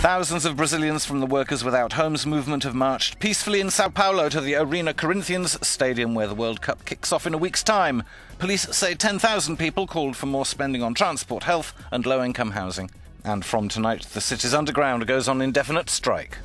Thousands of Brazilians from the Workers Without Homes movement have marched peacefully in Sao Paulo to the Arena Corinthians stadium where the World Cup kicks off in a week's time. Police say 10,000 people called for more spending on transport, health, and low income housing. And from tonight, the city's underground goes on indefinite strike.